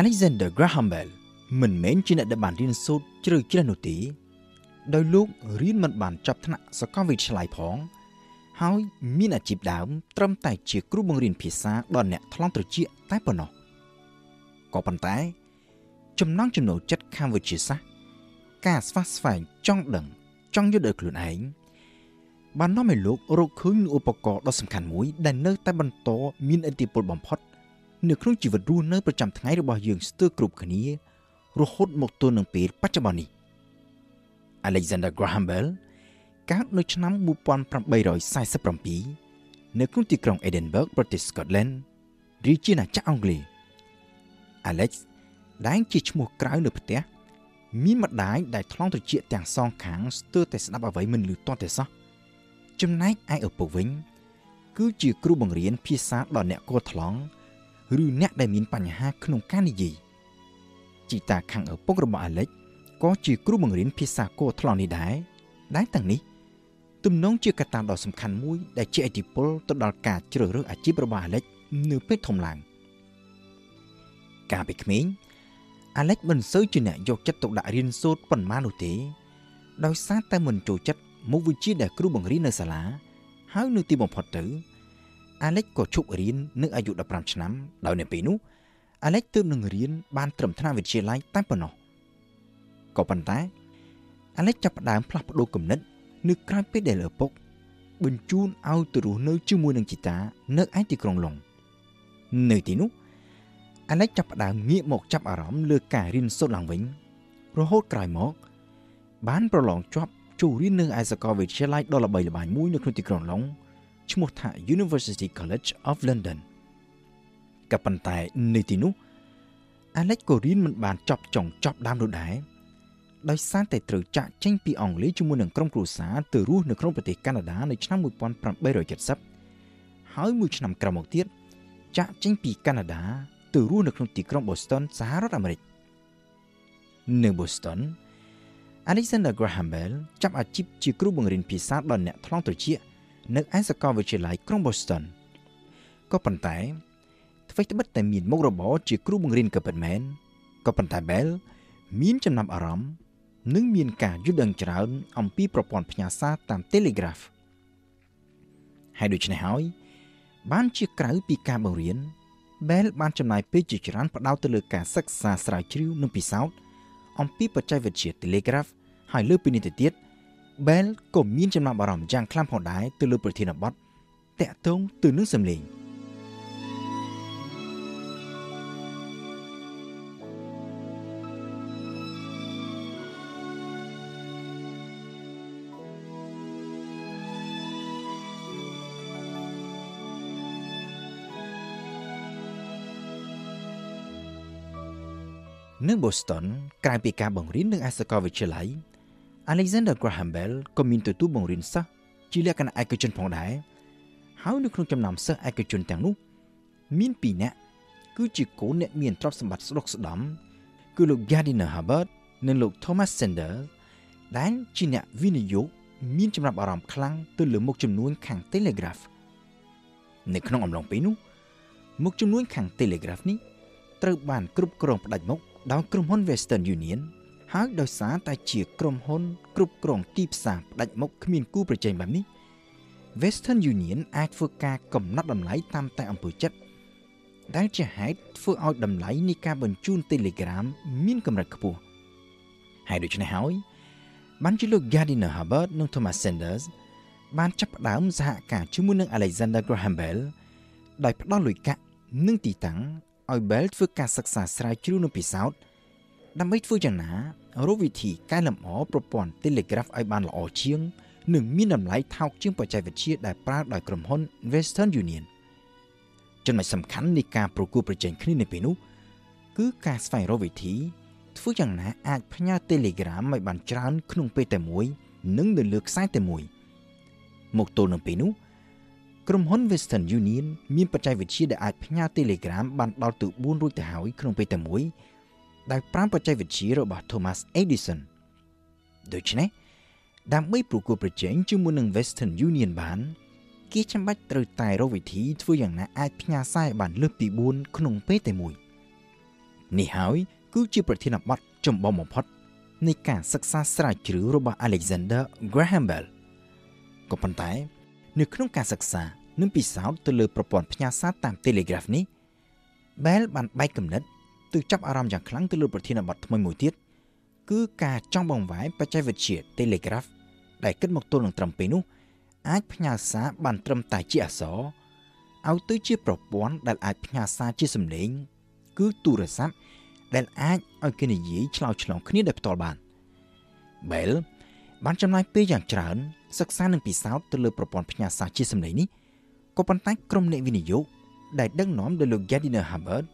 Alexander Graham Bell មិនមែនជាអ្នកដែលបានរៀនសូត្រជ្រៅជ្រះនោះទេដោយលោករៀនមិនបានចប់ថ្នាក់សាកលវិទ្យាល័យផង ហើយមានអាជីពដើម ត្រឹមតែជាគ្រូបង្រៀនភាសាដល់អ្នកថ្លង់ត្រចៀកតែប៉ុណ្ណោះក៏ប៉ុន្តែ ចំណងចំណូលចិត្តខាងវិទ្យាសាស្ត្រការស្វះស្វែងចង់ដឹង ចង់យល់ដោយខ្លួនឯងបាននាំឲ្យលោករកឃើញឧបករណ៍ដ៏សំខាន់មួយដែលនៅតែបន្តមានឥទ្ធិពលបំផុត នៅក្នុងជីវិតរស់នៅប្រចាំថ្ងៃរបស់យើងស្ទើរគ្រប់គ្នា រហូតមកទល់នឹងពេលបច្ចុប្បន្ននេះ Alexander Graham Bell កើតនៅឆ្នាំ1847នៅក្នុងទីក្រុង Edinburgh ប្រទេស Scotland រាជាណាចក្រអង់គ្លេស Alex ដែលជាឈ្មោះក្រៅនៅផ្ទះមានម្ដាយដែលថ្លង់ត្រចៀកទាំងសងខាងស្ទើរតែស្ដាប់អ្វីមិនឮទាស់ទេសោះចំណែកឯឪពុកវិញ គឺជាគ្រូបង្រៀនភាសាដល់អ្នកគួរថ្លង់ ឬអ្នកដែលមានបញ្ហាក្នុងការនិយាយជីតាខាងឪពុករបស់អាឡិចក៏ជាគ្រូបង្រៀនភាសាគួរថ្លង់នេះដែរដែលទាំងនេះទំនងជាកត្តាដ៏សំខាន់មួយដែលជាឥទ្ធិពលទៅដល់ការជ្រើសរើសអាជីពរបស់អាឡិចនៅពេលធំឡើងកាលពីក្មេងអាឡិចមិនសូវជាអ្នកយកចិត្តទុកដាក់រៀនសូត្រប៉ុន្មាននោះទេដោយសារតែមិនចូលចិត្តមុខវិជ្ជាដែលគ្រូបង្រៀននៅសាលាហើយនៅទីបំផុតទៅ អាឡិចក៏ឈប់រៀននៅអាយុ15ឆ្នាំដោយនៅពេលនោះអាឡិចទើបនឹងរៀនបានត្រឹមថ្នាក់វិទ្យាល័យតែប៉ុណ្ណោះក៏ប៉ុន្តែអាឡិចចាប់ផ្ដើមផ្លាស់ប្ដូរគំនិតនៅក្រៅពេលដែលឪពុកបញ្ជូនឲ្យទៅរស់នៅជាមួយនឹងជីតានៅឯទីក្រុងឡុងនៅទីនោះអាឡិចចាប់ផ្ដើមងាកមកចាប់អារម្មណ៍លើការរៀនសូត្រឡើងវិញ រហូតក្រោយមក បានប្រឡងជាប់ចូលរៀននៅឯសាកលវិទ្យាល័យដ៏ល្បីល្បាញមួយនៅក្នុងទីក្រុងឡុង ឈ្មោះថា University College of London ក៏ប៉ុន្តែនៅទីនោះអាឡិចក៏រៀនមិនបានចប់ចុងចប់ដើមនោះដែរដោយសារតែត្រូវចាក់ចេញពីអង់គ្លេសជាមួយនឹងក្រុមគ្រួសារទៅរស់នៅក្នុងប្រទេសកាណាដានៅឆ្នាំ1870ហើយមួយឆ្នាំក្រោយមកទៀតចាក់ចេញពីកាណាដាទៅរស់នៅក្នុងទីក្រុង Boston សហរដ្ឋអាមេរិកនៅ Boston Alexander Graham Bell ចាប់អាជីពជាគ្រូបង្រៀនភាសាដល់អ្នកថ្លង់ត្រចៀក នៅឯសាកលវិទ្យាល័យក្រុង Boston ក៏ប៉ុន្តែអ្វីត្បិតតែមានមុខរបរជាគ្រូបង្រៀនក៏ពិតមែនក៏ប៉ុន្តែ Bell មានចំណាប់អារម្មណ៍និងមានការយល់ដឹងច្រើន អំពីប្រព័ន្ធផ្ញើសារតាម Telegraph ហើយដូច្នេះហើយ បានជាក្រៅពីការបង្រៀន Bell បានចំណាយពេលជាច្រើនផ្ដោតទៅលើការសិក្សាស្រាវជ្រាវនិងពិសោធន៍អំពីបច្ចេកវិទ្យា Telegraph ហើយលើពីនេះទៅទៀត Bell ក៏មានចំណាប់អារម្មណ៍យ៉ាងខ្លាំងផងដែរទៅលើប្រធានបទតាក់ទងទៅនឹងសម្លេង។នៅ Boston ក្រៅពីការបង្រៀននៅឯសាកលវិទ្យាល័យ Alexander Graham Bell ក៏មានទទួលបង្រៀនសិស្សជាលក្ខណៈឯកជនផងដែរហើយនៅក្នុងចំណោមសិស្សឯកជនទាំងនោះ មាន2នាក់គឺជាកូនអ្នកមានទ្រព្យសម្បត្តិស្ដុកស្ដំគឺលោក Gardiner Hubbard និងលោក Thomas Sanders ដែលជាអ្នកវិនិយោគមានចំណាប់អារម្មណ៍ខ្លាំងទៅលើមុខចំនួនខាង Telegraph នៅក្នុងអំឡុងពេលនោះមុខចំនួនខាង Telegraph នេះត្រូវបានគ្រប់គ្រងផ្ដាច់មុខដោយក្រុមហ៊ុន Western Union ហើយដោយសារតែជាក្រុមហ៊ុនគ្រប់គ្រងទីផ្សារផ្ដាច់មុខគ្មានគូប្រជែងបែបនេះ Western Union អាចធ្វើការកំណត់តម្លៃតាមតែអំពើចិត្តដែលជាហេតុធ្វើឲ្យតម្លៃនៃការបញ្ជូន Telegram មានកម្រិតខ្ពស់ហើយដូច្នេះហើយបានជាលោក Gardiner Hubbard និង Thomas Sanders បានចាប់ផ្ដើមសហការជាមួយនឹង Alexander Graham Bell ដោយផ្ដល់លុយកាក់និងទីតាំងឲ្យ Bell ធ្វើការសិក្សាស្រាវជ្រាវនិងពិសោធន៍ ដើម្បីធ្វើយ៉ាងណារកវិធីកែលម្អប្រព័ន្ធ Telegraph ឲ្យបានល្អជាង និងមានតម្លៃថោកជាងបច្ចេកវិទ្យាដែលប្រើដោយក្រុមហ៊ុន Western Union ចំណុចសំខាន់នៃការប្រគួតប្រជែងគ្នានៅពេលនោះគឺការស្វែងរកវិធីធ្វើយ៉ាងណាអាចផ្ញើ Telegram ឲ្យបានច្រើន ក្នុងពេលតែមួយ និងនៅលើខ្សែតែមួយ មកទល់នឹងពេលនោះក្រុមហ៊ុន Western Union មានបច្ចេកវិទ្យាដែលអាចផ្ញើ Telegram បានដល់ទៅ4រួចទៅហើយក្នុងពេលតែមួយ ដោយប្រើបច្ចេកវិទ្យារបស់ Thomas Edison ដូច្នេះដើម្បីប្រកួតប្រជែងជាមួយនឹង Western Union បានគេចាំបាច់ត្រូវតែរកវិធីធ្វើយ៉ាងណាអាចផ្ញើសារបានលើសពី4ក្នុងពេលតែមួយនេះហើយគឺជាប្រធានបទចម្បងបំផុតនៃការសិក្សាស្រាវជ្រាវរបស់ Alexander Graham Bell ក៏ប៉ុន្តែ នៅក្នុងការសិក្សានិងពិសោធន៍ទៅលើប្រព័ន្ធផ្ញើសារតាម Telegraph នេះ Bell បានបែកគំនិត ទៅចាប់អារម្មណ៍យ៉ាងខ្លាំងទៅលើប្រធានបទថ្មីមួយទៀតគឺការចង់បង្វែរបច្ចេកវិទ្យា Telegraph ដែលគិតមកទល់នឹងត្រឹមពេលនោះអាចផ្ញើសារបានត្រឹមតែជាអក្សរឲ្យទៅជាប្រព័ន្ធដែលអាចផ្ញើសារជាសំឡេង គឺទូរស័ព្ទដែលអាចឲ្យគេនិយាយឆ្លោយឆ្លងគ្នាដោយផ្ទាល់បាន Bell បានចំណាយពេលយ៉ាងច្រើន សិក្សានិងពិសោធន៍ទៅលើប្រព័ន្ធផ្ញើសារជាសំឡេងនេះក៏ប៉ុន្តែក្រុមអ្នកវិនិយោគដែលដឹកនាំដោយលោក Gardiner Hubbard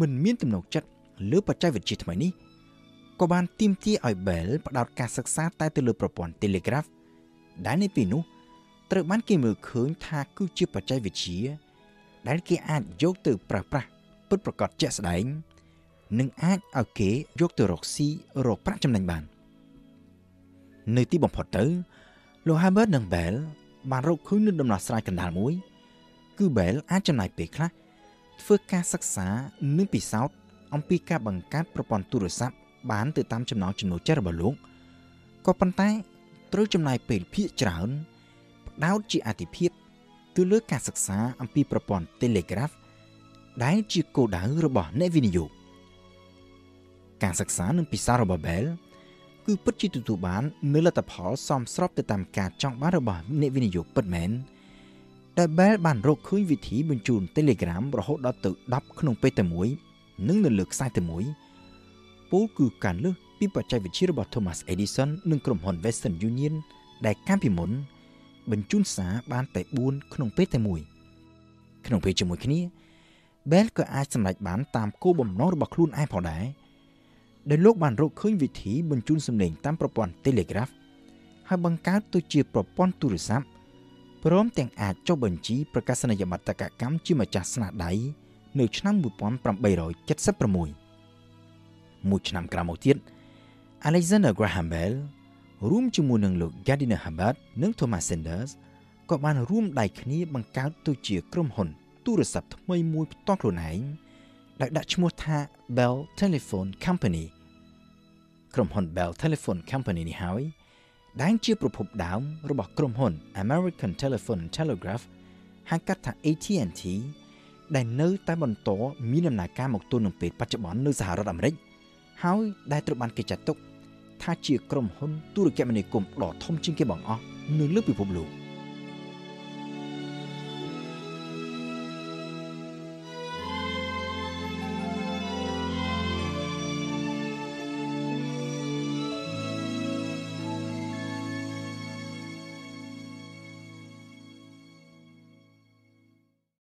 មិនមានទំនុកចិត្តលើបច្ចេកវិទ្យាថ្មីនេះក៏បានទាមទារឲ្យ Bell ផ្ដោតការសិក្សាតែទៅលើប្រព័ន្ធ Telegraph ដែលនៅពេលនោះត្រូវបានគេមើលឃើញថាគឺជាបច្ចេកវិទ្យាដែលគេអាចយកទៅប្រើប្រាស់ពិតប្រាកដជាក់ស្ដែងនិងអាចឲ្យគេយកទៅរកស៊ីរកប្រាក់ចំណេញបាន នៅទីបំផុតទៅលោក Hubbard និង Bell បានរកឃើញនូវដំណោះស្រាយកណ្ដាលមួយ គឺ Bell អាចចំណាយពេលខ្លះ ធ្វើការសិក្សានិងពិសោធន៍អំពីការបង្កើតប្រព័ន្ធទូរស័ព្ទបានទៅតាមចំណង់ចំណូលចិត្តរបស់លោកក៏ប៉ុន្តែត្រូវចំណាយពេលភាគច្រើនផ្ដោតជាអាទិភាពទៅលើការសិក្សាអំពីប្រព័ន្ធ Telegraph ដែលជាគោលដៅរបស់អ្នកវិនិយោគការសិក្សានិងពិសោធន៍របស់ Bell គឺពិតជាទទួលបាននូវលទ្ធផលសមស្របទៅតាមការចង់បានរបស់អ្នកវិនិយោគពិតមែន ដែល Bell បានរកឃើញវិធីបញ្ជូន Telegram រហូតដល់ទៅ10ក្នុងពេលតែមួយនិងនៅលើខ្សែតែមួយពោលគឺការលើសពីបច្ចេកវិទ្យារបស់ Thomas Edison និងក្រុមហ៊ុន Western Union ដែលកាលពីមុន បញ្ជូនសារបានតែ4ក្នុងពេលតែមួយក្នុងពេលជាមួយគ្នា Bell ក៏អាចសម្រេចបានតាមគោលបំណងរបស់ខ្លួនឯងផងដែរដែលលោកបានរកឃើញវិធីបញ្ជូនសំឡេងតាមប្រព័ន្ធ Telegraph ហើយបង្កើតទៅជាប្រព័ន្ធទូរស័ព្ទ ព្រមទាំងអាចចុះបញ្ជីប្រកាសនីយបត្រកម្មជាម្ចាស់ស្នាដៃនៅឆ្នាំ1876មួយឆ្នាំក្រោយមកទៀត Alexander Graham Bell រួមជាមួយនឹងលោក Gardiner Hubbard និង Thomas Sanders ក៏បានរួមដៃគ្នាបង្កើតទៅជាក្រុមហ៊ុន ទូរស័ព្ទថ្មីមួយផ្ទាល់ខ្លួនឯងដែលដាក់ឈ្មោះថា Bell Telephone Company ក្រុមហ៊ុន Bell Telephone Company នេះហើយ ដែលជាប្រភពដើមរបស់ក្រុមហ៊ុន American Telephone and Telegraph ហៅកាត់ថា AT&T ដែលនៅតែបន្តមានដំណើរការមកទល់នឹងពេលបច្ចុប្បន្ននៅសហរដ្ឋអាមេរិកហើយដែលត្រូវបានគេចាត់ទុកថាជាក្រុមហ៊ុនទូរគមនាគមន៍ដ៏ធំជាងគេបង្អស់នៅលើពិភពលោក។